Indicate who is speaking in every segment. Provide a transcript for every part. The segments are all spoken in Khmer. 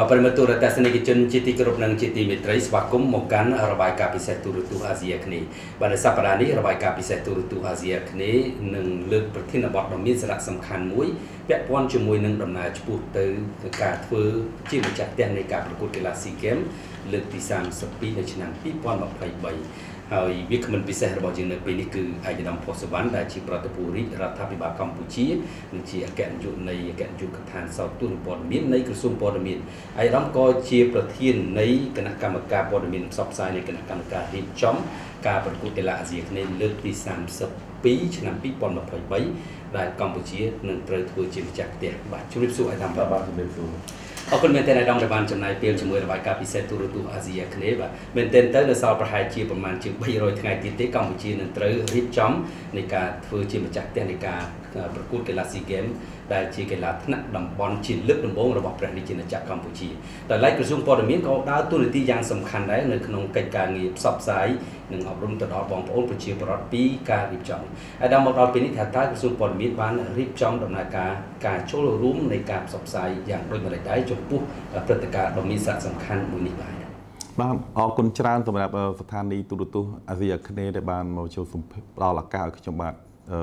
Speaker 1: បាទប្រិមត្តទូរទស្សនិកជនជាទីគោរពនិងជាទីមេត្រីស្វាគមន៍មកកាន់របាយការណ៍ពិសេសទូរទស្សន៍អាស៊ីអាគ្នេយ៍បាទនៅសប្តាហ៍នេះរបាយការណ៍ពិសេសទូរទស្សន៍អាស៊ីអាគ្នេយ៍នឹងលើកប្រធានបទដ៏មានសារៈសំខាន់មួយពាក់ព័ន្ធជាមួយនឹងដំណើរឆ្ពោះទៅការធ្វើជាម្ចាស់ផ្ទះនៃការប្រកួតកីឡាស៊ីហ្គេមលើកទី32នៅឆ្នាំ2023 ហើយវាគ្មិនពិសេសរបស់យើងនៅពេលនេះគឺឯកឧត្តមផុសសវណ្ណដែលជាប្រតិភូរាជរដ្ឋាភិបាលកម្ពុជានិងជាអគ្គនាយកនៃអគ្គនាយកដ្ឋានសោតទូរព័ត៌មាននៃក្រសួងព័ត៌មានឯកឧត្តមក៏ជាប្រធាននៃគណៈកម្មការព័ត៌មានផ្សព្វផ្សាយនៃគណៈកម្មការរៀបចំការប្រកួតកីឡាអាស៊ីអាគ្នេយ៍លើកទី 32ឆ្នាំ2023ដែលកម្ពុជានឹងត្រូវធ្វើជាម្ចាស់ផ្ទះបាទជម្រាបសួរឯកឧត្តម
Speaker 2: បាទជម្រាបសួរ
Speaker 1: អរគុណមែនទែនអាដាមដែលបានចំណាយពេលជាមួយរបាយការណ៍ពិសេសទូរទស្សន៍អាស៊ីអាគ្នេយ៍បាទមែនទែនទៅនៅសល់ប្រហែលជាប្រមាណជាង300ថ្ងៃទៀតទេកម្ពុជានឹងត្រូវរៀបចំនៃការធ្វើជាម្ចាស់ផ្ទះនៃការ ប្រកួតកីឡាស៊ីហ្គេមដែលជាកីឡាថ្នាក់តំបន់ជាលើកដំបូងរបស់ព្រះរាជាណាចក្រកម្ពុជាដោយឡែកក្រសួងព័ត៌មានក៏ដើរតួនាទីយ៉ាងសំខាន់ដែរនៅក្នុងកិច្ចការងារផ្សព្វផ្សាយនិងអប់រំទៅដល់បងប្អូនប្រជាពលរដ្ឋពីការរៀបចំហើយដល់មកដល់ពេលនេះថាតើក្រសួងព័ត៌មានបានរៀបចំដំណើរការការចូលរួមនៃការផ្សព្វផ្សាយយ៉ាងដូចម្តេចដែរចំពោះព្រឹត្តិការណ៍ដ៏មានសារៈសំខាន់មួយនេះបាទ
Speaker 2: បាទអរគុណច្រើនសម្រាប់ស្ថានីយ៍ទូរទស្សន៍អាស៊ីអាគ្នេយ៍ដែលបានមកចូលសម្ភាសផ្ដល់ឱកាសឲ្យខ្ញុំបាទអឺ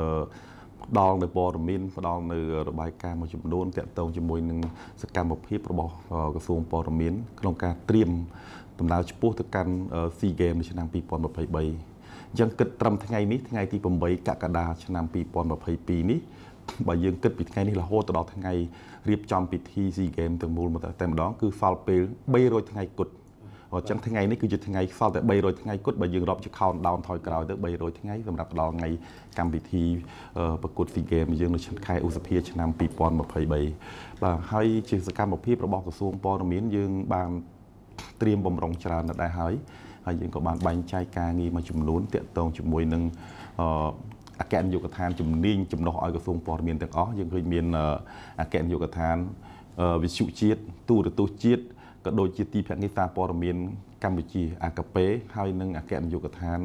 Speaker 2: ផ្ដល់នៅព័ត៌មានផ្ដល់នៅរបាយការណ៍មួយចំនួនតាក់ទងជាមួយនឹងសកម្មភាពរបស់ក្រសួងព័ត៌មាន ក្នុងការត្រៀមដំណើរឆ្ពោះទៅកាន់ SEA Games នៅឆ្នាំ2023អញ្ចឹងគិតត្រឹមថ្ងៃនេះថ្ងៃទី8កក្កដាឆ្នាំ2022នេះបើយើងគិតពីថ្ងៃនេះរហូតដល់ថ្ងៃរៀបចំពិធី SEA Games ទាំងមូលមកតែម្ដងគឺសល់ពេល300ថ្ងៃគត់ អញ្ចឹងថ្ងៃនេះគឺជាថ្ងៃសល់តែ300ថ្ងៃគត់បើយើងរាប់ជា count down ថយក្រោយទៅ300ថ្ងៃសម្រាប់ដល់ថ្ងៃកម្មវិធីប្រកួត SEA Games យើងនៅខែឧសភាឆ្នាំ2023បាទហើយជាសកម្មភាពរបស់ក្រសួងព័ត៌មានយើងបានត្រៀមបំរុងច្រើនណាស់ដែរហើយហើយយើងក៏បានបែងចែកការងារមួយចំនួនតាក់ទងជាមួយនឹងអគ្គនាយកដ្ឋានជំនាញចំណុះឲ្យក្រសួងព័ត៌មានទាំងអស់យើងឃើញមានអគ្គនាយកដ្ឋានវិទ្យុជាតិទូរទស្សន៍ជាតិ ក៏ដូចជាទីភ្នាក់ងារសារព័ត៌មានកម្ពុជាអាកាពេហើយនិងអគ្គនាយកដ្ឋាន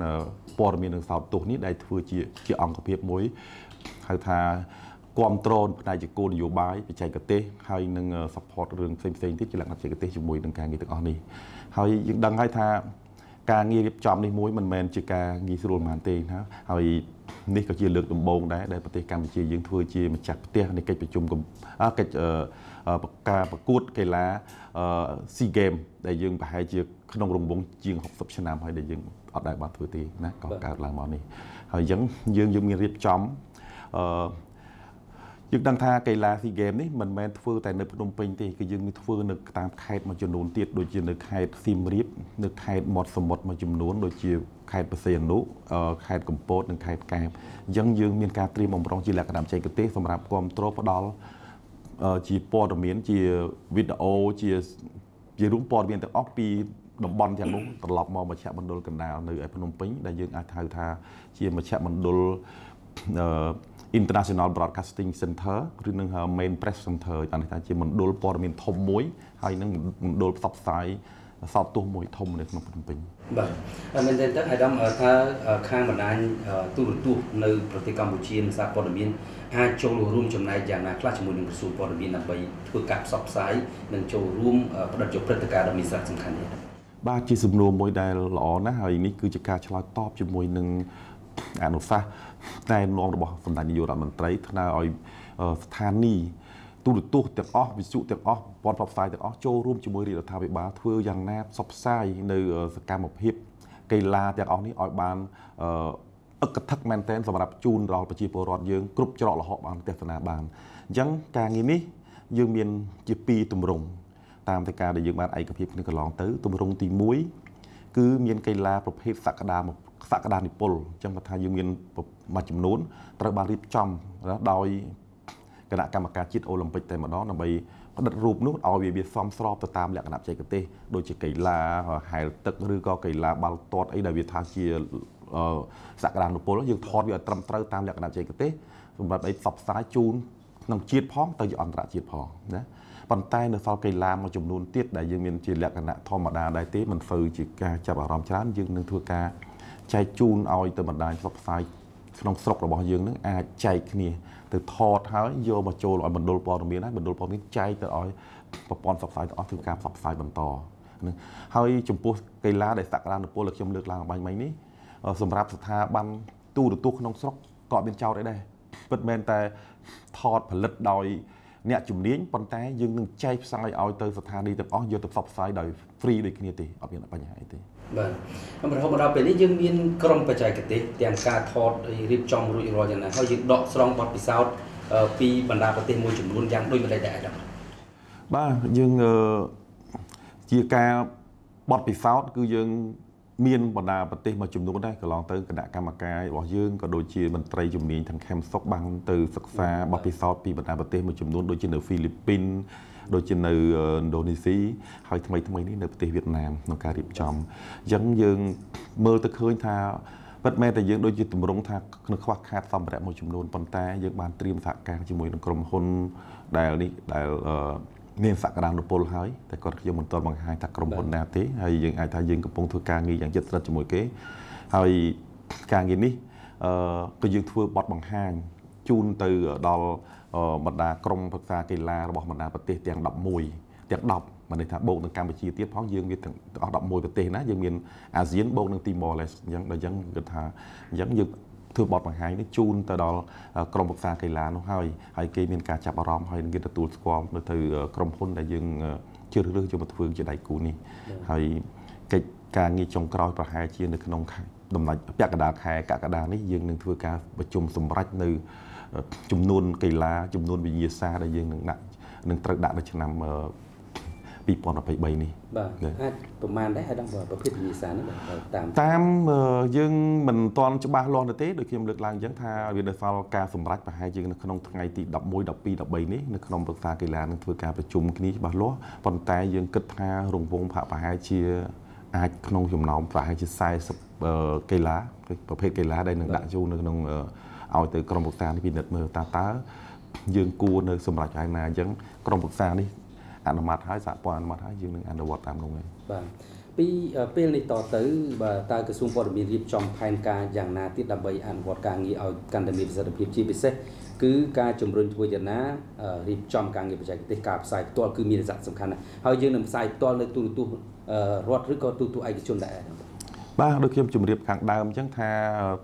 Speaker 2: ព័ត៌មាននិងសោតទស្សន៍នេះដែលធ្វើជាជាអង្គភាពមួយហៅថាគ្រប់គ្រងផ្នែកជាគោលនយោបាយបច្ចេកទេសហើយនឹង support រឿងផ្សេងផ្សេងទៀតជាលក្ខណៈបច្ចេកទេសជាមួយនឹងការងារទាំងអស់នេះហើយយើងដឹងហើយថាការងាររៀបចំនេះមួយមិនមែនជាការងាយស្រួលប៉ុន្មានទេណាហើយនេះក៏ជាលើកដំបូងដែរដែលប្រទេសកម្ពុជាយើងធ្វើជាម្ចាស់ផ្ទះនៃកិច្ចប្រជុំកិច្ច ការប្រកួតកីឡា SEA Games ដែលយើងប្រហែលជាក្នុងរង្វង់ជាង60ឆ្នាំហើយដែលយើងអត់ដែលបានធ្វើទេណាក៏កើតឡើងមកនេះហើយអញ្ចឹងយើងយើងមានរៀបចំអឺយើងដឹងថាកីឡា SEA Games នេះមិនមែនធ្វើតែនៅភ្នំពេញទេគឺយើងមានធ្វើនៅតាមខេត្តមួយចំនួនទៀតដូចជានៅខេត្តសៀមរាបនៅខេត្តមាត់សមុទ្រមួយចំនួនដូចជាខេត្តបរសៃអនុខេត្តកំពតនិងខេត្តកែបអញ្ចឹងយើងមានការត្រៀមបំរុងជាលក្ខណៈបច្ចេកទេសសម្រាប់គ្រប់គ្រងផ្ដល់ ជាព័ត៌មានជាវីដេអូជាជារូបព័ត៌មានទាំងអស់ពីតំបន់ទាំងនោះត្រឡប់មកមជ្ឈមណ្ឌលកណ្ដាលនៅឯភ្នំពេញដែលយើងអាចហៅថាជាមជ្ឈមណ្ឌល International Broadcasting Center ឬនឹង Main Press Center បានន័យថាជាមណ្ឌលព័ត៌មានធំមួយហើយនឹងមណ្ឌលផ្សព្វផ្សាយ សោតទស្សន៍មួយធំនៅក្នុងភ្នំពេញ
Speaker 1: បាទមែនទែនទៅអាដាមថាខាងបណ្ដាញទូរទស្សន៍នៅប្រទេសកម្ពុជានិងសារព័ត៌មានអាចចូលរួមចំណែកយ៉ាងណាខ្លះជាមួយនឹងក្រសួងព័ត៌មានដើម្បីធ្វើការផ្សព្វផ្សាយនិងចូលរួមផ្ដិតយកព្រឹត្តិការណ៍ដ៏មានសារៈសំខាន់នេះ
Speaker 2: បាទជាសំណួរមួយដែលល្អណាស់ហើយនេះគឺជាការឆ្លើយតបជាមួយនឹងអនុសាសន៍តែនាំរបស់សម្ដេចនាយករដ្ឋមន្ត្រីថ្នើឲ្យស្ថានីយ៍ ទូរទស្សន៍ទាំងអស់វិទ្យុទាំងអស់ព័ន្ធផ្សព្វផ្សាយទាំងអស់ចូលរួមជាមួយរាជរដ្ឋាភិបាលធ្វើយ៉ាងណាផ្សព្វផ្សាយនៅសកម្មភាពកីឡាទាំងអស់នេះឲ្យបានអឹកធឹកមែនតែនសម្រាប់ជូនដល់ប្រជាពលរដ្ឋយើងគ្រប់ច្រកល្ហកបានទស្សនាបានអញ្ចឹងការងារនេះយើងមានជាពីរទម្រង់តាមតែការដែលយើងបានឯកភាពគ្នាកន្លងទៅទម្រង់ទី1គឺមានកីឡាប្រភេទសក្តាសក្តានិពលអញ្ចឹងគាត់ថាយើងមានមួយចំនួនត្រូវបានរៀបចំដោយ គណៈកម្មការជាតិអូឡ িম্প ិកតែម្ដងដើម្បីផ្ដិតរូបនោះឲ្យវាវាសមស្របទៅតាមលក្ខណៈបច្ចេកទេសដូចជាកីឡាហែលទឹកឬក៏កីឡាបាល់ទាត់អីដែលវាថាជាសក្តានុពលយើងថតវាឲ្យត្រឹមត្រូវតាមលក្ខណៈបច្ចេកទេសសម្រាប់អីផ្សព្វផ្សាយជូនក្នុងជាតិផងទៅជាអន្តរជាតិផងណាប៉ុន្តែនៅសល់កីឡាមួយចំនួនទៀតដែលយើងមានជាលក្ខណៈធម្មតាដែរទេមិនសូវជាការចាប់អារម្មណ៍ច្រើនយើងនឹងធ្វើការចែកជូនឲ្យទៅបណ្ដាញផ្សព្វផ្សាយក្នុងស្រុករបស់យើងនឹងអាចចែកគ្នា ទៅថតហើយយកមកចូលឲ្យបណ្ដុលព័ត៌មានហើយបណ្ដុលព័ត៌មានចែកទៅឲ្យប្រព័ន្ធផ្សព្វផ្សាយទាំងអស់ធ្វើការផ្សព្វផ្សាយបន្តហ្នឹងហើយចំពោះកីឡាដែលសក្តានុពលដែលខ្ញុំលើកឡើងបាញ់មិញនេះសម្រាប់ស្ថាប័នទូរទស្សន៍ក្នុងស្រុកក៏មានចោតអីដែរពិតមែនតែថតផលិតដោយ អ្នកជំនាញប៉ុន្តែយើងនឹងចែកផ្សាយឲ្យទៅស្ថានីយ៍ទាំងអស់យកទៅផ្សព្វផ្សាយដោយ free ដូចគ្នាទេអត់មានបញ្ហាអីទេ
Speaker 1: បាទហើយរហូតមកដល់ពេលនេះយើងមានក្រុមបច្ចេកទេសទាំងការថតរៀបចំរួចរាល់យ៉ាងណាហើយយើងដកស្រង់បទពិសោធន៍ពីបណ្ដាប្រទេសមួយចំនួនយ៉ាងដូចម្ដេចដែរបាទ
Speaker 2: បាទយើងជាការបទពិសោធន៍គឺយើង មានបណ្ដាប្រទេសមួយចំនួនដែរកន្លងទៅគណៈកម្មការរបស់យើងក៏ដូចជាមន្ត្រីជំនាញទាំងខេមសុកបានទៅសិក្សាបទពិសោធន៍ពីបណ្ដាប្រទេសមួយចំនួនដូចជានៅហ្វីលីពីនដូចជានៅឥណ្ឌូនេស៊ីហើយថ្មីថ្មីនេះនៅប្រទេសវៀតណាមក្នុងការរៀបចំអញ្ចឹងយើងមើលទៅឃើញថាពិតមែនតែយើងដូចជាទម្រង់ថានៅខ្វះខាតសម្ភារៈមួយចំនួនប៉ុន្តែយើងបានត្រៀមសហការជាមួយនឹងក្រុមហ៊ុនដែលនេះដែល មានសក្តានុពលហើយតែគាត់ខ្ញុំមិនទាន់បង្ហាញថាក្រុមហ៊ុនណាទេហើយយើងអាចថាយើងកំពុងធ្វើការងារយ៉ាងជិតស្និទ្ធជាមួយគេហើយការងារនេះអឺក៏យើងធ្វើបទបង្ហាញជូនទៅដល់បណ្ដាក្រុមប្រឹក្សាកីឡារបស់បណ្ដាប្រទេសទាំង11ទាំង10មិនន័យថាបូកនឹងកម្ពុជាទៀតផងយើងមានទាំងអស់11ប្រទេសណាយើងមានអាស៊ានបូកនឹងទីម៉ូឡេសអញ្ចឹងដល់អញ្ចឹងគិតថាអញ្ចឹងយើង ធ្វើបទបង្ហាញនេះជូនទៅដល់ក្រុមប្រឹក្សាកីឡានោះហើយហើយគេមានការចាប់អារម្មណ៍ហើយនឹងគេទទួលស្គាល់ទៅទៅក្រុមហ៊ុនដែលយើងជ្រើសរើសយកមកធ្វើជាដៃគូនេះហើយកិច្ចការងារចុងក្រោយប្រហែលជានៅក្នុងដំណាច់ពាក់កណ្ដាលខែកក្កដានេះយើងនឹងធ្វើការប្រជុំសម្រាប់នៅចំនួនកីឡាចំនួនវិញ្ញាសាដែលយើងនឹងដាក់នឹងត្រូវដាក់នៅឆ្នាំ 2023នេះ
Speaker 1: បាទអាចប្រមាណដែរហើយដល់ប្រភេទវិញ្ញាសានេះ
Speaker 2: តាមតាមយើងមិនទាន់ច្បាស់លាស់ទៅទេដូចខ្ញុំលើកឡើងអញ្ចឹងថាវានៅសល់ការសម្រេចប្រហែលជានៅក្នុងថ្ងៃទី11 12 13នេះនៅក្នុងប្រឹក្សាកីឡានឹងធ្វើការប្រជុំគ្នាច្បាស់លាស់ប៉ុន្តែយើងគិតថារង្វង់ប្រហែលជាអាចក្នុងចំណោមប្រហែលជា40កីឡាប្រភេទកីឡាដែលនឹងដាក់ចូលនៅក្នុងឲ្យទៅក្រុមប្រឹក្សានេះពិនិត្យមើលតើតើយើងគួរនៅសម្រាប់ឯណាអញ្ចឹងក្រុមប្រឹក្សានេះ អនុម័តហើយសហព័ន្ធអនុម័តហើយយើងនឹងអនុវត្តតាមនោះឯង
Speaker 1: បាទពីពេលនេះតទៅបាទតើក្រសួងព័ត៌មានរៀបចំផែនការយ៉ាងណាទៀតដើម្បីអនុវត្តការងារឲ្យកាន់តែមានប្រសិទ្ធភាពជាពិសេសគឺការជំរុញធ្វើយ៉ាងណារៀបចំការងារបច្ចេកទេសការផ្សាយផ្ទាល់គឺមានសារៈសំខាន់ណាស់ហើយយើងនឹងផ្សាយផ្ទាល់នៅទូរទស្សន៍រដ្ឋឬក៏ទូរទស្សន៍ឯកជនដែរ
Speaker 2: បាទដូចខ្ញុំជម្រាបខាងដើមអញ្ចឹងថា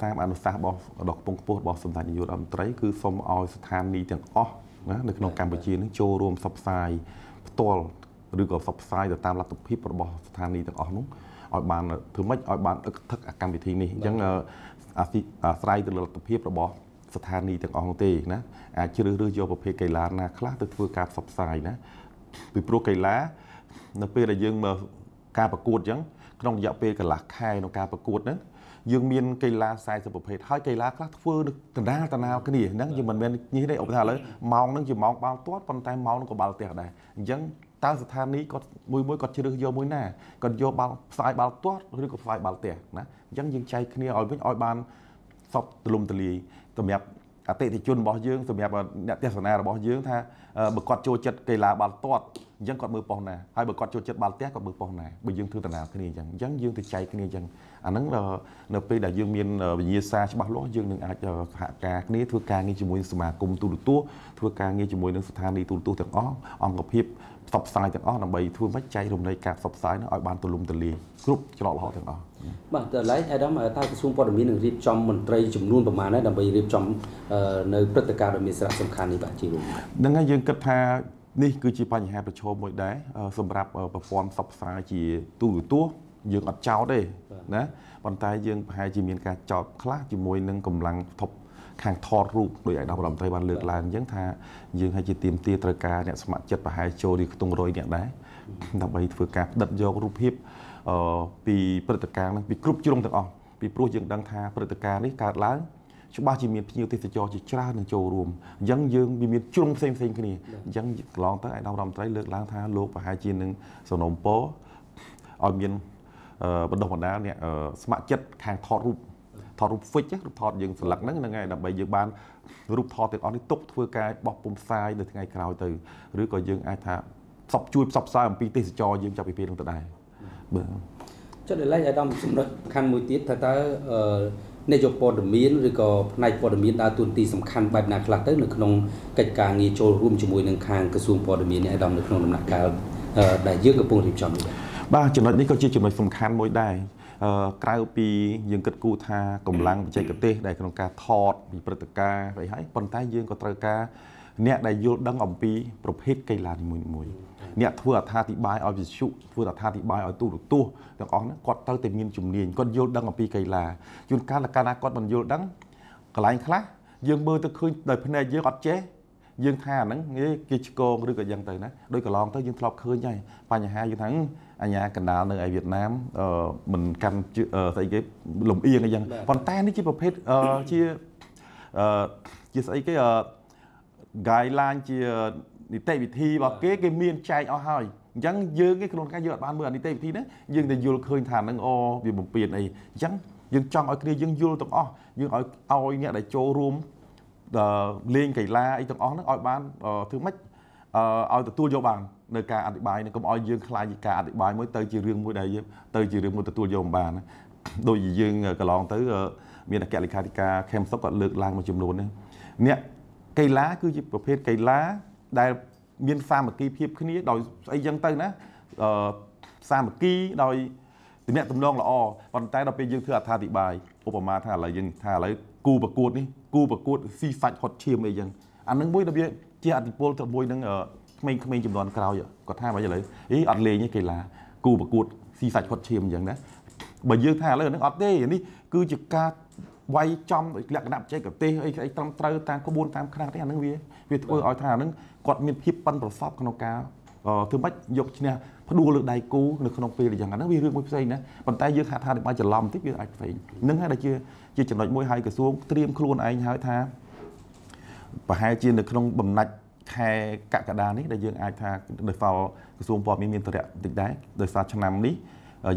Speaker 2: តាមអនុសាសន៍របស់របស់កំពង់ខ្ពស់របស់សម្ដេចនាយករដ្ឋមន្ត្រីគឺសូមឲ្យស្ថានីយ៍ទាំងអស់ណានៅក្នុងកម្ពុជានឹងចូលរួមផ្សព្វផ្សាយ ផ្ទាល់ឬក៏ផ្សព្វផ្សាយទៅតាមលទ្ធភាពរបស់ស្ថានីយ៍ទាំងអស់នោះឲ្យបានធ្វើម៉េចឲ្យបានអឹកថឹកកម្មវិធីនេះអញ្ចឹងអាស្រ័យទៅលើលទ្ធភាពរបស់ស្ថានីយ៍ទាំងអស់នោះទេណាអាចជ្រើសរើសយកប្រភេទកីឡាណាខ្លះទៅធ្វើការផ្សព្វផ្សាយណាពីព្រោះកីឡានៅពេលដែលយើងមើលការប្រកួតអញ្ចឹងក្នុងរយៈពេលកន្លះខែក្នុងការប្រកួតហ្នឹង យើងមានកីឡា40ប្រភេទហើយកីឡាខ្លះធ្វើកណ្ដាលតណាគ្នាហ្នឹងយើងមិនមែននេះទេឧបថាឥឡូវម៉ោងហ្នឹងជាម៉ោងបាល់ទាត់ប៉ុន្តែម៉ោងហ្នឹងក៏បាល់ទះដែរអញ្ចឹងតើស្ថានីយ៍គាត់មួយមួយគាត់ជ្រើសយកមួយណាគាត់យកបាល់ផ្សាយបាល់ទាត់ឬក៏ផ្សាយបាល់ទះណាអញ្ចឹងយើងចែកគ្នាឲ្យវិញឲ្យបានសពទលំទលាយសម្រាប់ អតិថិជនរបស់យើងសម្រាប់អ្នកទេសនារបស់យើងថាបើគាត់ចូលចិត្តកីឡាបាល់ទាត់អញ្ចឹងគាត់មើលប៉ុស្ណាហើយបើគាត់ចូលចិត្តបាល់ទះគាត់មើលប៉ុស្ណាបើយើងធ្វើដំណើរគ្នាអញ្ចឹងអញ្ចឹងយើងទៅចែកគ្នាអញ្ចឹងអាហ្នឹងនៅពេលដែលយើងមានវិញ្ញាសាច្បាស់លាស់យើងនឹងអាចសហការគ្នាធ្វើការងារជាមួយសមាគមទូរទស្សន៍ធ្វើការងារជាមួយនឹងស្ថានីយ៍ទូរទស្សន៍ទាំងអស់អង្គភាព ផ្សព្វផ្សាយទាំងអស់ដើម្បីធ្វើម៉េចចែករំលែកការផ្សព្វផ្សាយនោះឲ្យបានទូលំទូលាយគ្រប់ច្រកល្ហកទាំងអស់
Speaker 1: បាទតើឡៃអាដាមតើក្រសួងព័ត៌មាននឹងរៀបចំមន្ត្រីចំនួនប្រមាណដែរដើម្បីរៀបចំនៅព្រឹត្តិការណ៍ដ៏មានសារៈសំខាន់នេះបាទជារួម
Speaker 2: ហ្នឹងហើយយើងគិតថានេះគឺជាបញ្ហាប្រឈមមួយដែរសម្រាប់ប្រព័ន្ធផ្សព្វផ្សាយជាទូរទស្សន៍យើងអត់ចោតទេណាប៉ុន្តែយើងប្រហែលជាមានការចោតខ្លះជាមួយនឹងកម្លាំងថប់ ខាងថតរូបដោយឯកឧត្តមរដ្ឋមន្ត្រីបានលើកឡើងអញ្ចឹងថាយើងឲ្យជាទៀមទាត្រូវការអ្នកស្ម័គ្រចិត្តប្រហែលចូលទីខ្ទង់100អ្នកដែរដើម្បីធ្វើការផ្ដិតយករូបភាពពីព្រឹត្តិការណ៍ហ្នឹងពីគ្រប់ជ្រុងទាំងអស់ពីព្រោះយើងដឹងថាព្រឹត្តិការណ៍នេះកើតឡើងច្បាស់ជាមានភ្ញៀវទេសចរជាច្រើននឹងចូលរួមអញ្ចឹងយើងវាមានជ្រុងផ្សេងផ្សេងគ្នាអញ្ចឹងកន្លងទៅឯកឧត្តមរដ្ឋមន្ត្រីលើកឡើងថាលោកប្រហែលជានឹងសំណុំពរឲ្យមានបណ្ដុះបណ្ដាលអ្នកស្ម័គ្រចិត្តខាងថតរូប ថតរូប fix រូបថតយើងស្លឹកហ្នឹងហ្នឹងហើយដើម្បីយើងបានរូបថតទាំងអស់នេះទុកធ្វើការបោះពុំផ្សាយនៅថ្ងៃក្រោយទៅឬក៏យើងអាចថាផ្សព្វជួយផ្សព្វផ្សាយអំពីទេសចរយើងចាប់ពីពេលនោះទៅដែរ
Speaker 1: បាទចុះដល់ឡែកអាដាមចំណុចខាងមួយទៀតថាតើនាយកព័ត៌មានឬក៏ផ្នែកព័ត៌មានដើរតួនាទីសំខាន់បែបណាខ្លះទៅនៅក្នុងកិច្ចការងារចូលរួមជាមួយនឹងខាងក្រសួងព័ត៌មាននេះឯកឧត្តមនៅក្នុងដំណាក់កាលដែលយើងកំពុងរៀបចំនេះ
Speaker 2: បាទចំណុចនេះក៏ជាចំណុចសំខាន់មួយដែរ ក្រៅពីយើងគិតគូរថាកម្លាំងបច្ចេកទេសដែលក្នុងការថតពីព្រឹត្តិការណ៍អីហើយប៉ុន្តែយើងក៏ត្រូវការអ្នកដែលយល់ដឹងអំពីប្រភេទកីឡានីមួយៗអ្នកធ្វើអត្ថាធិប្បាយឲ្យវិទ្យុធ្វើអត្ថាធិប្បាយឲ្យទូរទស្សន៍ទាំងអស់ហ្នឹងគាត់ត្រូវតែមានជំនាញគាត់យល់ដឹងអំពីកីឡាជួនកាលកាលណាគាត់មិនយល់ដឹងកន្លែងខ្លះយើងមើលទៅឃើញដោយភ្នែកយើងអត់ចេះយើងថាហ្នឹងគេឆ្កងឬក៏យ៉ាងទៅណាដោយកន្លងទៅយើងធ្លាប់ឃើញហើយបញ្ហាយើងថា អញ្ញាកណ្ដាលនៅឯវៀតណាមមិនកាន់ស្អីគេលំអៀងអីយ៉ាងប៉ុន្តែនេះជាប្រភេទជាជាស្អីគេ guideline ជានីតិវិធីរបស់គេគេមានចែកអស់ហើយអញ្ចឹងយើងឯក្នុងការយើងអត់បានមើលនីតិវិធីហ្នឹងយើងតែយល់ឃើញថាហ្នឹងអូវាបំពេញអីអញ្ចឹងយើងចង់ឲ្យគ្នាយើងយល់ទាំងអស់យើងឲ្យឲ្យអ្នកដែលចូលរួមលេងកីឡាអីទាំងអស់ហ្នឹងឲ្យបានធ្វើម៉េច ឲ្យទទួលយកបាននៅការអធិប្បាយនេះកុំឲ្យយើងខ្លាចពីការអធិប្បាយមួយទៅជារឿងមួយដែលយើងទៅជារឿងមួយទទួលយកមិនបានដូចជាយើងកន្លងទៅមានអគ្គលេខាធិការខេមសុកគាត់លើកឡើងមួយចំនួននេះអ្នកកីឡាគឺជាប្រភេទកីឡាដែលមានសាមគ្គីភាពគ្នាដោយស្អីចឹងទៅណាអឺសាមគ្គីដោយទំនាក់ទំនងល្អប៉ុន្តែដល់ពេលយើងធ្វើអត្ថាធិប្បាយឧបមាថាឥឡូវយើងថាឥឡូវគូប្រកួតនេះគូប្រកួតស៊ីសាច់ហត់ឈាមអីចឹងអានឹងមួយដែលវា ជាអតិពលទៅមួយនឹងក្មេងៗចំនួនក្រោយគាត់ថាមិនឥឡូវអីអត់លេងទេកីឡាគូប្រកួតស៊ីសាច់ហត់ឈាមអញ្ចឹងណាបើយើងថាឥឡូវហ្នឹងអត់ទេនេះគឺជាការវាយចំលក្ខណៈបច្ចេកទេសអីអីត្រឹមត្រូវតាមក្បួនតាមខ្នាតទេអានឹងវាវាធ្វើឲ្យថាអានឹងគាត់មានភាពប៉ិនប្រសប់ក្នុងការធ្វើម៉េចយកឈ្នះផ្ដួលលើដៃគូនៅក្នុងពេលយ៉ាងហ្នឹងវារឿងមួយផ្សេងណាប៉ុន្តែយើងថាថាបើច្រឡំតិចវាអាចផ្សេងនឹងហើយដែលជាជាចំណុចមួយហើយក្រសួងត្រៀមខ្លួនឯងហើយថា ប្រហែលជានៅក្នុងបំណាច់ខែកក្កដានេះដែលយើងអាចថាដោយសារក្រសួងព័ត៌មានមានតរៈបន្តិចដែរដោយសារឆ្នាំនេះ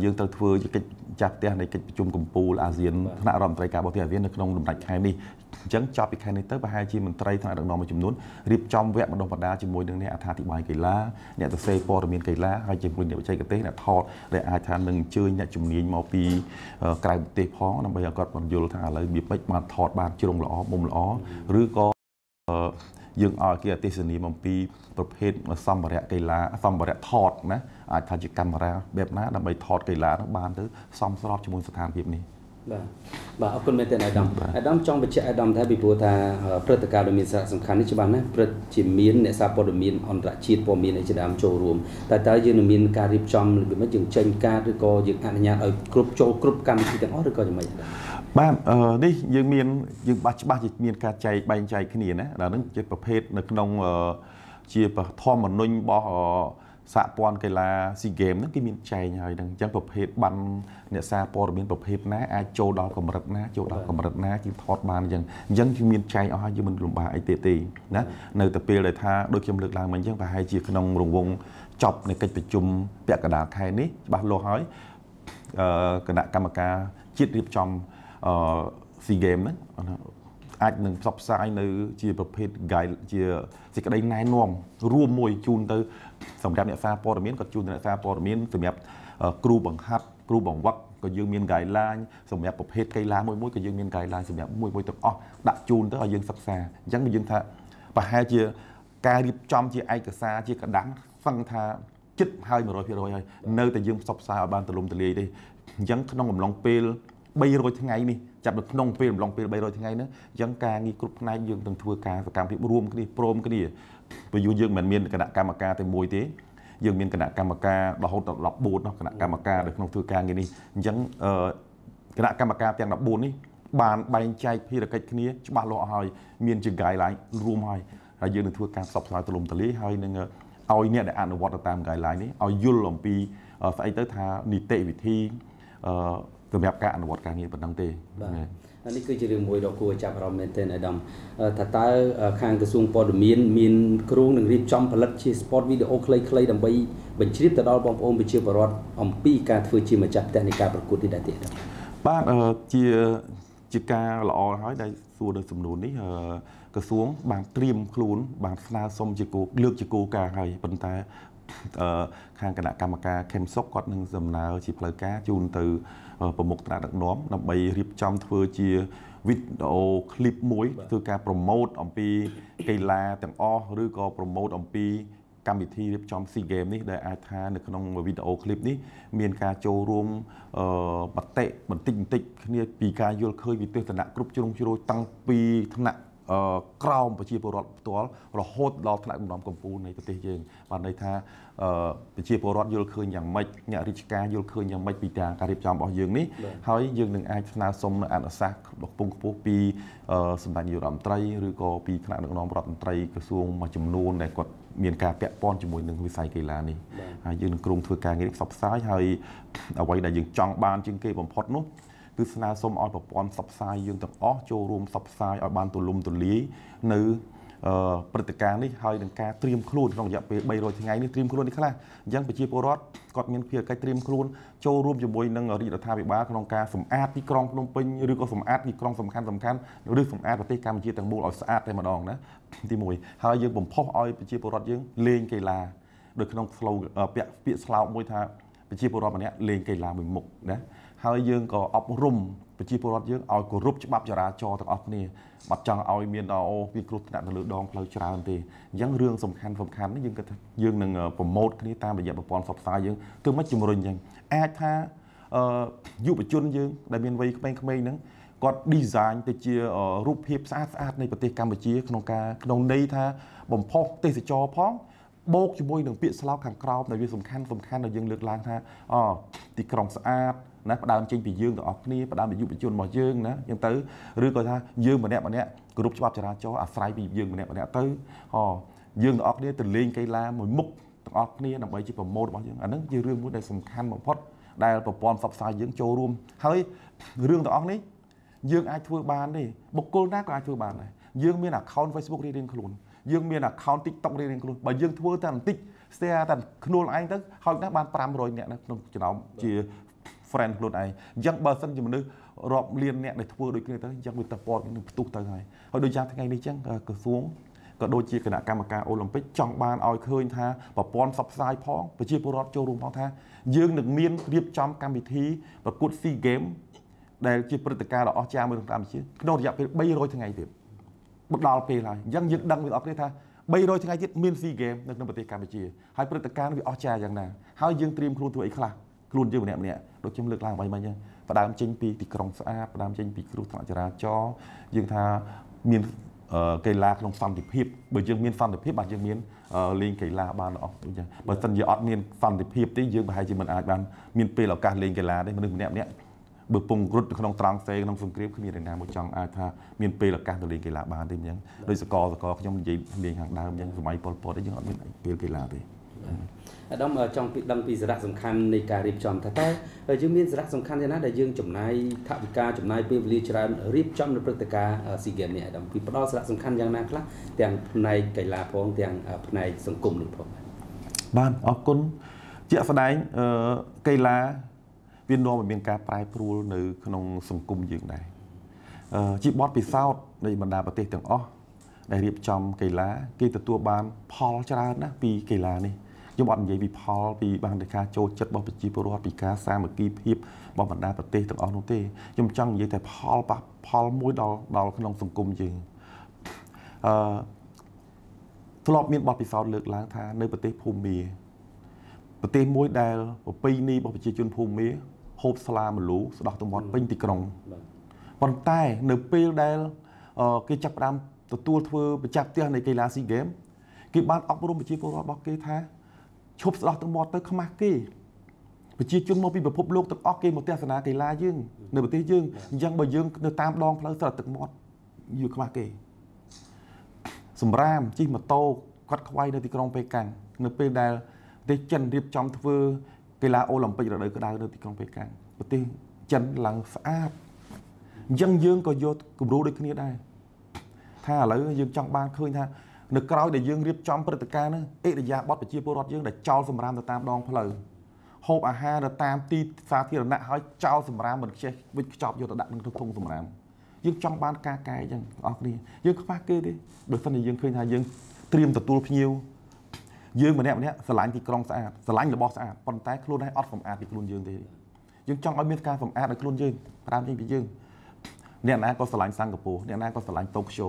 Speaker 2: យើងត្រូវធ្វើកិច្ចចាស់ផ្ទះនៃកិច្ចប្រជុំកំពូលអាស៊ានថ្នាក់រដ្ឋមន្ត្រីការបរទេសអាស៊ាននៅក្នុងដំណាច់ខែនេះអញ្ចឹងចប់ពីខែនេះទៅប្រហែលជាមន្ត្រីថ្នាក់ដឹកនាំមួយចំនួនរៀបចំវគ្គបណ្ដុះបណ្ដាលជាមួយនឹងអ្នកអត្ថាធិប្បាយកីឡាអ្នកសរសេរព័ត៌មានកីឡាហើយជាមួយអ្នកបច្ចេកទេសអ្នកថតដែលអាចថានឹងអញ្ជើញអ្នកជំនាញមកពីក្រៅប្រទេសផងដើម្បីឲ្យគាត់បញ្យល់ថាឥឡូវវាមិនបានថតបានជ្រុងល្អមុំល្អឬក៏ យើងឲ្យគេអទេសនាអំពីប្រភេទសម្ភារៈកីឡាសម្ភារៈថតណាអាចថាជាកាមេរ៉ាបែបណាដើម្បីថតកីឡានោះបានទៅសមស្របជាមួយស្ថានភាពនេះ
Speaker 1: បាទបាទអរគុណមែនទែនអាដាមអាដាមចង់បញ្ជាក់អាដាមថាពីព្រោះថាព្រឹត្តិការណ៍ដ៏មានសារៈសំខាន់នេះច្បាស់ណាស់ព្រឹត្តិជាមានអ្នកសារព័ត៌មានអន្តរជាតិព័ត៌មានអីជាដើមចូលរួមតែតើយើងនឹងមានការរៀបចំរបៀបម៉េចយើងចេញការឬក៏យើងអនុញ្ញាតឲ្យគ្រប់ចូលគ្រប់កម្មវិធីទាំងអស់ឬក៏យ៉ាងម៉េច
Speaker 2: បាទនេះយើងមានយើងបាច់ច្បាស់ជាមានការចែកបែងចែកគ្នាណាដល់ហ្នឹងជាប្រភេទនៅក្នុងជាធម្មមនុញ្ញរបស់សហព័ន្ធកីឡាស៊ីហ្គេមហ្នឹងគេមានចែងហើយហ្នឹងអញ្ចឹងប្រភេទបានអ្នកសារព័ត៌មានប្រភេទណាអាចចូលដល់កម្រិតណាចូលដល់កម្រិតណាគឺថតបានអញ្ចឹងអញ្ចឹងគឺមានចែងអស់ហើយយើងមិនលំបាកអីទេទេណានៅតែពេលដែលថាដូចខ្ញុំលើកឡើងមកអញ្ចឹងប្រហែលជាក្នុងរង្វង់ចប់នៃកិច្ចប្រជុំពាក់កណ្ដាលខែនេះច្បាស់លាស់ហើយគណៈកម្មការជាតិរៀបចំអឺ SEA Games ហ្នឹងអាចនឹងផ្សព្វផ្សាយនៅ ជាប្រភេទ guide ជាសេចក្តីណែនាំរួមមួយជូនទៅសម្រាប់អ្នកសារព័ត៌មានក៏ជូនអ្នកសារព័ត៌មានសម្រាប់គ្រូបង្ហាត់គ្រូបង្វឹកក៏យើងមាន guideline សម្រាប់ប្រភេទកីឡាមួយមួយក៏យើងមាន guideline សម្រាប់មួយមួយទាំងអស់ដាក់ជូនទៅឲ្យយើងសិក្សាអញ្ចឹងយើងថាប្រហែលជាការរៀបចំជាឯកសារជាក្តាំសឹងថាចិត្តហើយ100%ហើយនៅតែយើងផ្សព្វផ្សាយឲ្យបានទូលំទូលាយទេអញ្ចឹងក្នុងអំឡុងពេល 300ថ្ងៃនេះចាប់នៅក្នុងពេលអំឡុងពេល300ថ្ងៃហ្នឹងអញ្ចឹងការងារគ្រប់ផ្នែកយើងនឹងធ្វើការសកម្មភាពរួមគ្នាព្រមគ្នាព្រោះយើងមិនមានគណៈកម្មការតែមួយទេយើងមានគណៈកម្មការរហូតដល់14នោះគណៈកម្មការនៅក្នុងធ្វើការងារនេះអញ្ចឹងគណៈកម្មការទាំង14នេះបានបែងចែកភារកិច្ចគ្នាច្បាស់លាស់ហើយមានជា guideline រួមហើយហើយយើងនឹងធ្វើការផ្សព្វផ្សាយទូលំទូលាយហើយនឹងឲ្យអ្នកដែលអនុវត្តតាម guideline នេះឲ្យយល់អំពីស្អីទៅថានីតិវិធីអឺ សម្រាប់ការអនុវត្តការងារប៉ុណ្ណឹងទេ
Speaker 1: បាទនេះគឺជារឿងមួយដ៏គួរចាប់អារម្មណ៍មែនទែនអាដាមថាតើខាងក្រសួងព័ត៌មានមានគ្រោងនឹងរៀបចំផលិតជា sport video ខ្លីៗដើម្បីបញ្ជ្រាបទៅដល់បងប្អូនប្រជាពលរដ្ឋអំពីការធ្វើជាម្ចាស់ផ្ទះនៃការប្រកួតនេះដែរទេ
Speaker 2: បាទជាជាការល្អហើយដែលសួរនៅសំណួរនេះក្រសួងបានត្រៀមខ្លួនបានស្នើសុំជាគោលើកជាគោលការណ៍ហើយប៉ុន្តែ ខាងគណៈកម្មការខេមសុកគាត់នឹងដំណើរជាផ្លូវការជូនទៅប្រមុខត្រាដឹកនាំដើម្បីរៀបចំធ្វើជាវីដេអូឃ្លីបមួយធ្វើការប្រម៉ូទអំពីកីឡាទាំងអស់ឬក៏ប្រម៉ូទអំពីកម្មវិធីរៀបចំ SEA Games នេះដែលអាចថានៅក្នុងវីដេអូឃ្លីបនេះមានការចូលរួមអឺបតិបន្តិចបន្តិចគ្នាពីការយល់ឃើញពីទស្សនៈគ្រប់ជ្រុងជ្រោយតាំងពីថ្នាក់ ក្រោមប្រជាពលរដ្ឋផ្ទាល់រហូតដល់ថ្នាក់ដំណាំកម្ពុជានៃប្រទេសយើងបានន័យថាប្រជាពលរដ្ឋយល់ឃើញយ៉ាងម៉េចអ្នករាជការយល់ឃើញយ៉ាងម៉េចពីការរៀបចំរបស់យើងនេះហើយយើងនឹងអាចស្នើសុំនៅអនុសាសន៍របស់ពងខ្ពស់ពីសម្ដេចនាយករដ្ឋមន្ត្រីឬក៏ពីថ្នាក់ដឹកនាំរដ្ឋមន្ត្រីក្រសួងមួយចំនួនដែលគាត់មានការពាក់ព័ន្ធជាមួយនឹងវិស័យកីឡានេះហើយយើងនឹងក្រុមធ្វើការងារផ្សព្វផ្សាយហើយអ្វីដែលយើងចង់បានជាងគេបំផុតនោះ គឺស្នើសុំឲ្យប្រព័ន្ធផ្សព្វផ្សាយយើងទាំងអស់ចូលរួមផ្សព្វផ្សាយឲ្យបានទូលំទូលាយនៅព្រឹត្តិការណ៍នេះហើយនឹងការត្រៀមខ្លួនក្នុងរយៈពេល300ថ្ងៃនេះត្រៀមខ្លួននេះខ្លះអញ្ចឹងប្រជាពលរដ្ឋគាត់មានភារកិច្ចត្រៀមខ្លួនចូលរួមជាមួយនឹងរាជរដ្ឋាភិបាលក្នុងការសម្អាតទីក្រុងភ្នំពេញឬក៏សម្អាតទីក្រុងសំខាន់សំខាន់ឬសម្អាតប្រទេសកម្ពុជាទាំងមូលឲ្យស្អាតតែម្ដងណាទី1ហើយយើងបំផុសឲ្យប្រជាពលរដ្ឋយើងលេងកីឡាដោយក្នុង slow ពាក្យពាក្យស្លោកមួយថាប្រជាពលរដ្ឋម្នាក់លេងកីឡាមួយមុខណា ហើយយើងក៏អប់រំប្រជាពលរដ្ឋយើងឲ្យគោរពច្បាប់ចរាចរណ៍ទាំងអស់គ្នាបាត់ចង់ឲ្យមានដល់អូវាគ្រោះថ្នាក់ទៅលើដងផ្លូវច្រើនទេអញ្ចឹងរឿងសំខាន់សំខាន់នេះយើងគិតថាយើងនឹងប្រម៉ូទគ្នាតាមរយៈប្រព័ន្ធផ្សព្វផ្សាយយើងគឺមិនជំរុញអញ្ចឹងអាចថាអឺយុវជនយើងដែលមានវ័យក្មេងៗហ្នឹងគាត់ design ទៅជារូបភាពស្អាតស្អាតនៃប្រទេសកម្ពុជាក្នុងការក្នុងន័យថាបំផុសទេសចរផងបូកជាមួយនឹងពាក្យស្លោកខាងក្រោមដែលវាសំខាន់សំខាន់ដែលយើងលើកឡើងថាអូទីក្រុងស្អាត ណាផ្ដើមចេញពីយើងទាំងអស់គ្នាផ្ដើមពីយុវជនរបស់យើងណាអញ្ចឹងទៅឬក៏ថាយើងម្នាក់ម្នាក់គ្រប់ច្បាប់ចរាចរណ៍អាស្រ័យពីយើងម្នាក់ម្នាក់ទៅអូយើងទាំងអស់គ្នាទៅលេងកីឡាមួយមុខទាំងអស់គ្នាដើម្បីជាប្រម៉ូទរបស់យើងអាហ្នឹងជារឿងមួយដែលសំខាន់បំផុតដែលប្រព័ន្ធផ្សព្វផ្សាយយើងចូលរួមហើយរឿងទាំងអស់នេះយើងអាចធ្វើបានទេបុគ្គលណាក៏អាចធ្វើបានដែរយើងមាន account Facebook រៀងៗខ្លួនយើងមាន account TikTok រៀងៗខ្លួនបើយើងធ្វើតែបន្តិច share តែខ្លួនឯងទៅហើយណាបាន500នាក់នៅក្នុងចំណោមជា friend ខ្លួនឯងអញ្ចឹងបើសិនជាមនុស្សរាប់លានអ្នកដែលធ្វើដូចគ្នាទៅអញ្ចឹងវាទៅពតនឹងផ្ទុះទៅហើយហើយដូចយ៉ាងថ្ងៃនេះអញ្ចឹងក្រសួងក៏ដូចជាគណៈកម្មការអូឡ িম্প ិកចង់បានឲ្យឃើញថាប្រព័ន្ធផ្សព្វផ្សាយផងប្រជាពលរដ្ឋចូលរួមផងថាយើងនឹងមានរៀបចំកម្មវិធីប្រកួត SEA Game ដែលជាព្រឹត្តិការណ៍ដ៏អស្ចារ្យមួយក្នុងកម្ពុជាក្នុងរយៈពេល300ថ្ងៃទៀតមកដល់ពេលហើយអញ្ចឹងយើងដឹងវាអត់គ្នាថា300ថ្ងៃទៀតមាន SEA Game នៅក្នុងប្រទេសកម្ពុជាហើយព្រឹត្តិការណ៍វាអស្ចារ្យយ៉ាងណាហើយយើងត្រៀមខ្លួនធ្វើអីខ្លះ ខ្លួនយើងម្នាក់ម្នាក់ដូចខ្ញុំលើកឡើងបាញ់មិញអញ្ចឹងផ្ដើមចេញពីទីក្រុងស្អាតផ្ដើមចេញពីគ្រោះថ្នាក់ចរាចរណ៍យើងថាមានកីឡាក្នុងសន្តិភាពបើយើងមានសន្តិភាពបាទយើងមានលេងកីឡាបានអស់អញ្ចឹងបើមិនជាអត់មានសន្តិភាពទេយើងប្រហែលជាមិនអាចបានមានពេលឱកាសលេងកីឡាទេមនុស្សម្នាក់ម្នាក់បើពងរត់ក្នុងត្រង់សេក្នុងសង្គ្រាមគ្មានអ្នកណាមកចង់អាចថាមានពេលឱកាសទៅលេងកីឡាបានទេអញ្ចឹងដោយសកលសកលខ្ញុំនិយាយលេងខាងដើមអញ្ចឹងសម័យប៉ុលពតយើងអត់មានពេលកីឡាទេ
Speaker 1: អាដាមចង់ពីដឹងពីសារៈសំខាន់នៃការរៀបចំថាតើយើងមានសារៈសំខាន់យ៉ាងណាដែលយើងចំណាយថវិកាចំណាយពេលវេលាច្រើនរៀបចំនៅព្រឹត្តិការណ៍ SEA Games នេះអាដាមពីផ្ដល់សារៈសំខាន់យ៉ាងណាខ្លះទាំងផ្នែកកីឡាផងទាំងផ្នែកសង្គមនេះផង
Speaker 2: បានអរគុណជាក់ស្ដែងកីឡាវានាំឲ្យមានការប្រែប្រួលនៅ ក្នុងសង្គមយើងដែរជាបទពិសោធន៍នៃបណ្ដាប្រទេសទាំងអស់ដែលរៀបចំកីឡា គេទទួលបានផលច្រើនណាស់ពីកីឡានេះ ខ្ញុំអត់និយាយពីផលពីបានតែការចូលចិត្តរបស់ប្រជាពលរដ្ឋពីការសាមគ្គីភាពរបស់បណ្ដាប្រទេសទាំងអស់នោះទេខ្ញុំចង់និយាយតែផលប៉ះផលមួយដល់ដល់ក្នុងសង្គមយើងអឺធ្លាប់មានបទពិសោធន៍លើកឡើងថានៅប្រទេសភូមាប្រទេសមួយដែលប្រពៃណីរបស់ប្រជាជនភូមាហូបស្លាមលូស្ដោះទៅមាត់ពេញទីក្រុងប៉ុន្តែនៅពេលដែលគេចាប់ផ្ដើមទទួលធ្វើប្រចាំផ្ទះនៃកីឡាស៊ីហ្គេមគេបានអប់រំប្រជាពលរដ្ឋរបស់គេថា ឈប់ស្ដោះទឹកមាត់ទៅខ្មាស់គេប្រជាជនមកពីពិភពលោកទាំងអស់គេមកទស្សនាកីឡាយើងនៅប្រទេសយើងអញ្ចឹងបើយើងនៅតាមដងផ្លូវស្ដោះទឹកមាត់យូរខ្មាស់គេសម្រាមជិះម៉ូតូគាត់ខ្វាយនៅទីក្រុងប៉េកាំងនៅពេលដែលប្រទេសចិនរៀបចំធ្វើកីឡាអូឡ িম্প ិករដូវក្តៅនៅទីក្រុងប៉េកាំងប្រទេសចិនឡើងស្អាតអញ្ចឹងយើងក៏យកគំរូដូចគ្នាដែរថាឥឡូវយើងចង់បានឃើញថា នៅក្រៅដែលយើងរៀបចំព្រឹត្តិការណ៍ហ្នឹងអិរិយាបថប្រជាពលរដ្ឋយើងដែលចោលសម្រាមទៅតាមដងផ្លូវហូបអាហារទៅតាមទីសាធារណៈហើយចោលសម្រាមមិនខ្ជិះវិចខ្ចប់យកទៅដាក់ក្នុងធុងសម្រាមយើងចង់បានការកែអញ្ចឹងបងប្អូនយើងខ្វះគេទេបើមិនយើងឃើញថាយើងត្រៀមទទួលភ្ញៀវយើងម្នាក់ម្នាក់ស្រឡាញ់ទីក្រុងស្អាតស្រឡាញ់របស់ស្អាតប៉ុន្តែខ្លួនឯងអត់សម្អាតពីខ្លួនយើងទេយើងចង់ឲ្យមានការសម្អាតឲ្យខ្លួនយើងប្រាំចេញពីយើងអ្នកណាក៏ស្រឡាញ់សិង្ហបុរីអ្នកណាក៏ស្រឡាញ់តូក្យូ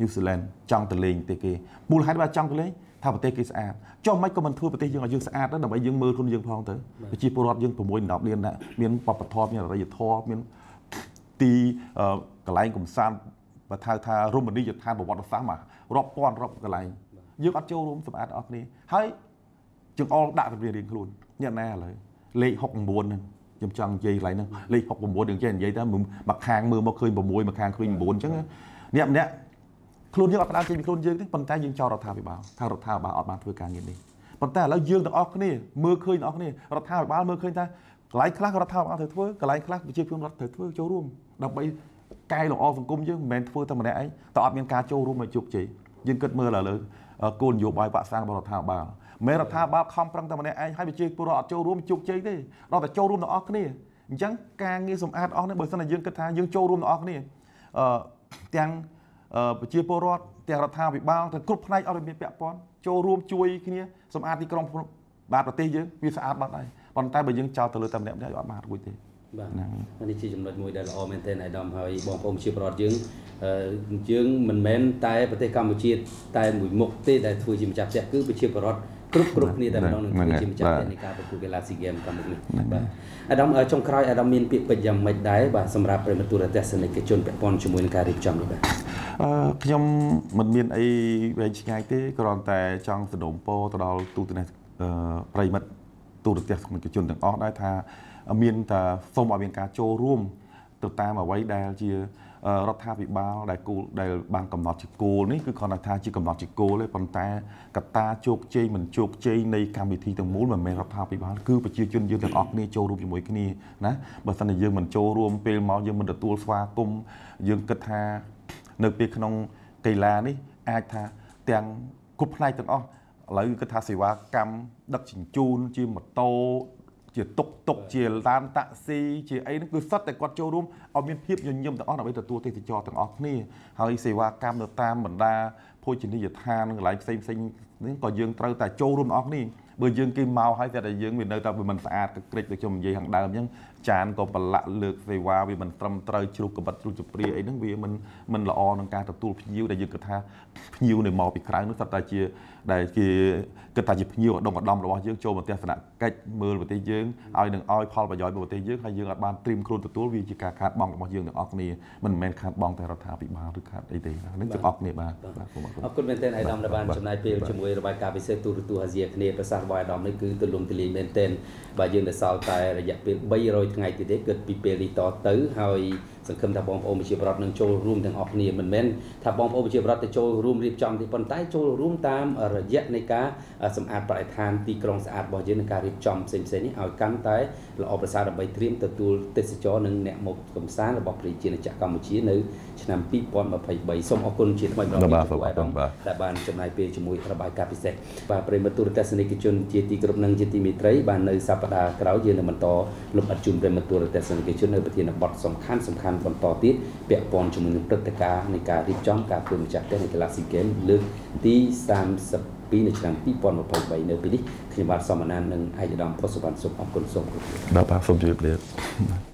Speaker 2: ញូហ្សេឡង់ចង់ទៅលេងប្រទេសគេមូលហេតុว่าចង់ទៅលេងថាប្រទេសគេស្អាតចុះមិនក៏មិនធ្វើប្រទេសយើងឲ្យយើងស្អាតដែរដើម្បីយើងមើលខ្លួនយើងផងទៅប្រជាពលរដ្ឋយើង6 10លានដែរមានបព្វធម៌មានអរិយធម៌មានទីកន្លែងកំសាន្តបើថាថារមណីយដ្ឋានប្រវត្តិសាស្ត្រមករាប់ពាន់រាប់កន្លែងយើងអត់ចូលរួមសម្អាតអស់គ្នាហើយចង្អុលដាក់ទៅរៀងខ្លួនអ្នកណាឥឡូវលេខ69ហ្នឹងខ្ញុំចង់និយាយកន្លែងហ្នឹងលេខ69យើងចេះនិយាយទៅមកខាងមើលមកឃើញ6មកខាងឃើញ9អញ្ចឹងអ្នកម្នាក់ ខ្លួនយើងអត់ផ្ដើមចេញពីខ្លួនយើងទេប៉ុន្តែយើងចោទរដ្ឋាភិបាលថារដ្ឋាភិបាលអត់បានធ្វើការងារនេះប៉ុន្តែឥឡូវយើងទាំងអស់គ្នាមើលឃើញទាំងអស់គ្នារដ្ឋាភិបាលមើលឃើញថាកន្លែងខ្លះរដ្ឋាភិបាលត្រូវធ្វើកន្លែងខ្លះប្រជាជនរដ្ឋត្រូវធ្វើចូលរួមដើម្បីកែលម្អសង្គមយើងមិនមែនធ្វើតែម្នាក់ឯងតែអត់មានការចូលរួមឲ្យជោគជ័យយើងគិតមើលឥឡូវគោលនយោបាយបាក់សាំងរបស់រដ្ឋាភិបាលមិនរដ្ឋាភិបាលខំប្រឹងតែម្នាក់ឯងហើយប្រជាពលរដ្ឋអត់ចូលរួមជោគជ័យទេដល់តែចូលរួមទាំងអស់គ្នាអញ្ចឹងការងារសម្អាតអស់នេះបើសិនតែយើងគិតថាយើងចូលរួមទាំងអស់គ្នាអឺទាំង ប្រជាពលរដ្ឋទាំងរដ្ឋាភិបាលទាំងគ្រប់ផ្នែកអត់មានពាក់ព័ន្ធចូលរួមជួយគ្នាសម្អាតទីក្រុងបាទប្រទេសយើងវាស្អាតបាត់ហើយប៉ុន្តែបើយើងចោលទៅលើតែម្នាក់ម្នាក់អត់បានរួចទេ
Speaker 1: បាទនេះជាចំណុចមួយដែលល្អមែនទែនអាយដាមហើយបងប្អូនជាប្រវត្តិយើងយើងមិនមែនតែប្រទេសកម្ពុជាតែមួយមុខទេដែលធ្វើជាម្ចាស់ផ្ទះគឺប្រជាពលរដ្ឋ គ្រប់គ្រប់គ្នាតែម្ដងនឹងធ្វើជាម្ចាស់ផ្ទះនៃការប្រកួតកីឡាស៊ីហ្គេមកម្ពុជានេះបាទអាដាមចុងក្រោយអាដាមមានពាក្យពេចន៍យ៉ាងម៉េចដែរបាទសម្រាប់ប្រិមត្តទស្សនិកជនពាក់ព័ន្ធជាមួយនឹងការរៀបចំនេះបាទ
Speaker 2: អឺខ្ញុំមិនមានអីវែងឆ្ងាយទេគ្រាន់តែចង់សនំពោទៅដល់ទូទាំងប្រិមិត្តទូរទស្សនិកជនទាំងអស់ដែរថាមានតែសូមឲ្យមានការចូលរួមទៅតាមអ្វីដែលជា រដ្ឋាភិបាលដែលគោលដែលបានកំណត់ជាគោលនេះគឺគ្រាន់តែថាជាកំណត់ជាគោលទេប៉ុន្តែកត្តាជោគជ័យមិនជោគជ័យនៃកម្មវិធីទាំងមូលមិនមែនរដ្ឋាភិបាលគឺប្រជាជនយើងទាំងអស់គ្នាចូលរួមជាមួយគ្នាណាបើមិនតែយើងមិនចូលរួមពេលមកយើងមិនទទួលស្វាគមន៍យើងគិតថានៅពេលក្នុងកីឡានេះអាចថាទាំងគ្រប់ផ្នែកទាំងអស់ឥឡូវគឺថាសេវាកម្មដឹកជញ្ជូនជាម៉ូតូ ជាតុកតុកជាឡានតាក់ស៊ីជាអីហ្នឹងគឺសុទ្ធតែគាត់ចូលរួមឲ្យមានភាពញញឹមទាំងអស់ដើម្បីទទួលទេសចរទាំងអស់គ្នាហើយសេវាកម្មនៅតាមបណ្ដាភោជនីយដ្ឋានកន្លែងផ្សេងផ្សេងនេះក៏យើងត្រូវតែចូលរួមទាំងអស់គ្នា បើយើងគេមកហើយតែតែយើងវានៅតែវាមិនស្អាតក្រិចដូចខ្ញុំនិយាយខាងដើមអញ្ចឹងចានក៏ប្រឡាក់លើកសេវាវាមិនត្រឹមត្រូវជ្រុះកបិតជ្រុះជព្រាអីហ្នឹងវាមិនមិនល្អក្នុងការទទួលភ្ញៀវដែលយើងគិតថាភ្ញៀវនៅមកពីក្រៅនោះសុទ្ធតែជាដែលគេគិតថាជាភ្ញៀវឧត្តមឧត្តមរបស់យើងចូលមកទស្សនកិច្ចមើលប្រទេសយើងឲ្យនឹងឲ្យផលប្រយោជន៍ប្រទេសយើងហើយយើងអាចបានត្រៀមខ្លួនទទួលវាជាការខាតបង់របស់យើងទាំងអស់គ្នាមិនមែនខាតបង់តែរដ្ឋាភិបាលឬខាតអីទេហ្នឹងទាំងអស់គ្នាបាទបាទ
Speaker 1: សូមអរគុណអរគុណមែនទែនអាយដាមដែលបានចំណាយពេលជាមួយរបាយការណ៍ពិសេសទូរទស្សន៍អាស៊ីគ្នាប្រសាសន៍របស់អាយដាមនេះគឺទូលំទូលាយមែនទែនបាទយើងនៅសល់តែរយៈពេល300ថ្ងៃទៀតទេគិតពីពេលនេះតទៅហើយសង្ឃឹមថាបងប្អូនប្រជាពលរដ្ឋនឹងចូលរួមទាំងអស់គ្នាមិនមែនថាបងប្អូនប្រជាពលរដ្ឋទៅចូលរួមរៀបចំទេប៉ុន្តែចូលរួមតាមរយៈនៃការសម្អាតបរិស្ថានទីក្រុងស្អាតរបស់យើងនឹងការរៀបចំផ្សេងៗនេះឲ្យកាន់តែល្អប្រសើរដើម្បីត្រៀមទទួលទេសចរនិងអ្នកមកកំសាន្តរបស់ប្រជាជាតិកម្ពុជានៅឆ្នាំ2023សូមអរគុណជាថ្មីម្ដង
Speaker 2: បាទសូមអរគុណបាទ
Speaker 1: ដែលបានចំណាយពេលជាមួយរបាយការណ៍ពិសេសបាទប្រិមត្តទូរទស្សនិកជនជាទីគោរពនិងជាទីមេត្រីបាននៅសប្តាហ៍ក្រោយយើងនឹងបន្តលំអិតជូនប្រិមត្តទូរទស្សនិកជននៅប្រធានបទសំខាន់សំខាន់បន្តទៀតពាក់ព័ន្ធជាមួយនឹងព្រឹត្តិការណ៍នៃការរៀបចំការធ្វើម្ចាស់ផ្ទះនៃកីឡាស៊ីហ្គេមលើកទី30នៅឆ្នាំ2023នៅពេលនេះខ្ញុំបាទសមណាននិងឯកឧត្តមផុសវណ្ណសូមអរគុណសូមគោរព
Speaker 2: បាទបាទសូមជម្រាបលា